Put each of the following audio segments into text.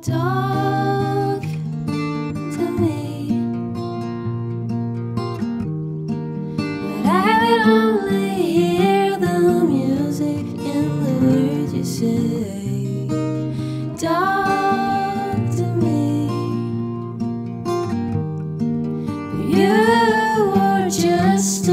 Talk to me. But I would only hear the music in the words you say. Talk to me. But you were just a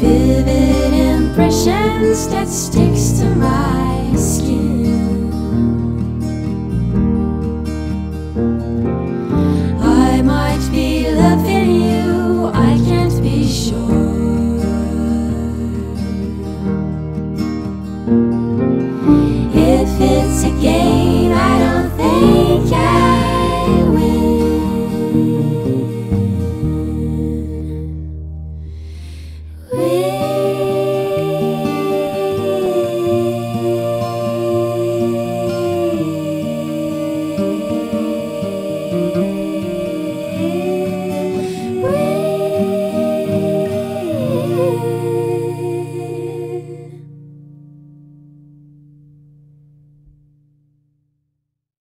Vivid impressions that sticks to my skin. I might be loving you, I can't be sure. If it's a game You.